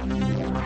Yeah!